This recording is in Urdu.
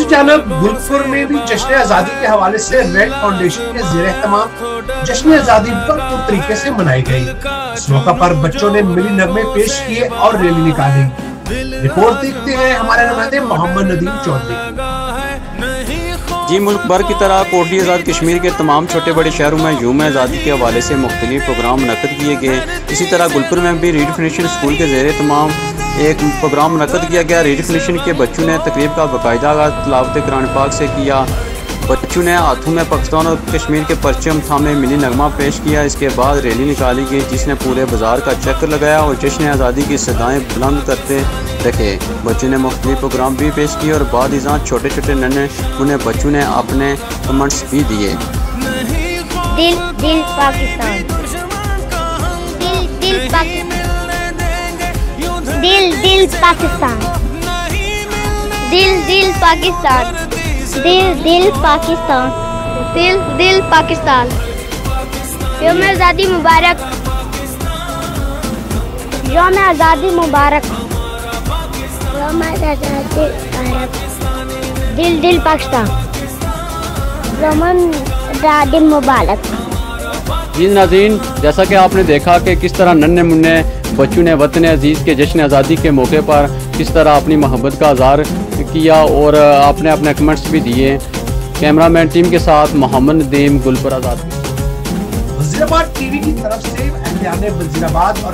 دوسری جانب گلپور میں بھی جشن آزادی کے حوالے سے ریڈ فاؤنڈیشن کے زیر اہتمام جشن آزادی بھرپور طریقے سے منائی گئی۔ اس موقع پر بچوں نے ملی نغمے پیش کیے اور ریلی نکالی۔ رپورٹ دیکھتے ہیں ہمارے نمائندے محمد ندیم چودھری۔ جی ملک بھر کی طرح کوٹلی آزاد کشمیر کے تمام چھوٹے بڑے شہروں میں یوم آزادی کے حوالے سے مختلف پروگرام منعقد کیے گئے اسی طرح گلپور میں بھی ریڈ فنیشن اسکول کے زیر تمام ایک پروگرام منعقد کیا گیا۔ ریڈ فنیشن کے بچوں نے تقریب کا باقاعدہ تلاوت قرآن پاک سے کیا۔ بچوں نے ہاتھوں میں پاکستان اور کشمیر کے پرچم تھامے ملی نغمہ پیش کیا۔ اس کے بعد ریلی نکالی گئی جس نے پورے بازار کا چکر لگایا اور جشن آزادی کی صدائیں بلند کرتے رکھے۔ بچوں نے مختلف پروگرام بھی پیش کیے اور بعد ازاں چھوٹے چھوٹے ننے انہیں بچوں نے اپنے کمنٹس بھی دیے۔ دل دل پاکستان۔ دل دل پاکستان۔ دل دل پاکستان۔ دل دل پاکستان۔ دل دل پاکستان۔ دل دل پاکستان۔ یوم آزادی مبارک۔ یوم آزادی مبارک۔ یوم آزادی مبارک۔ دل دل پاکستان۔ یوم آزادی مبارک۔ جی ناظرین، جیسا کہ آپ نے دیکھا کہ کس طرح ننے منع بچوں نے، وطن عزیز کے جشن آزادی کے موقع پر کس طرح اپنی محبت کا اظہار کیا اور آپ نے اپنے کمنٹس بھی دیے۔ کیمرہ مین ٹیم کے ساتھ محمد ندیم گلپر آزاد۔ وزیر آباد ٹی وی کی طرف سے وزیر آباد اور